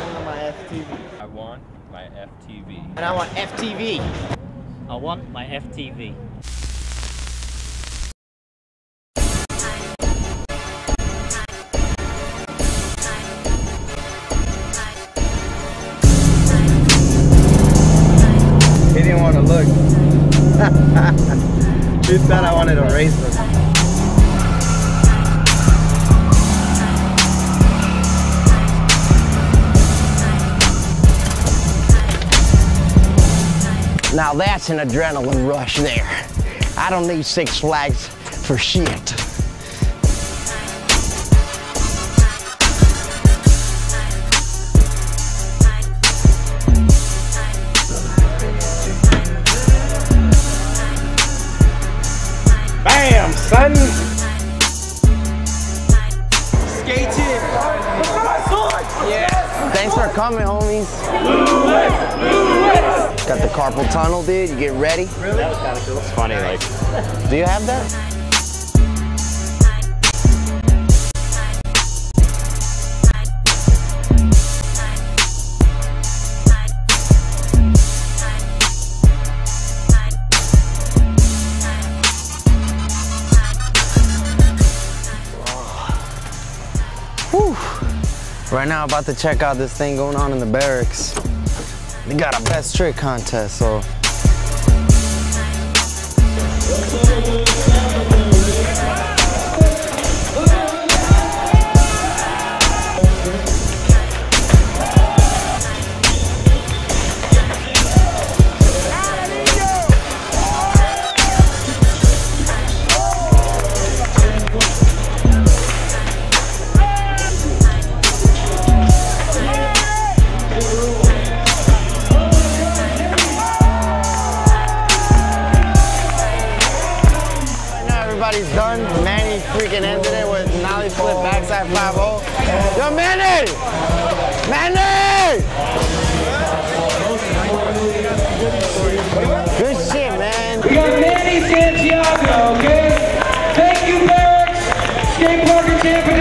my FTV. I want my FTV. And I want FTV. I want my FTV. He didn't want to look. he thought I wanted to race him. Now that's an adrenaline rush there. I don't need Six Flags for shit. Bam, son! Skating! Thanks for coming, homies. Got the carpal tunnel, dude. You get ready? Really? That was kind of cool. It's funny, like, Do you have that? Whew. Right now, about to check out this thing going on in the barracks. They got a best trick contest, so everybody's done. Manny freaking ended it with nollie flip backside 5 Yo, Manny! Manny! Good shit, man. We got Manny Santiago, okay? Thank you, Barracks, Skate Park in Tampa,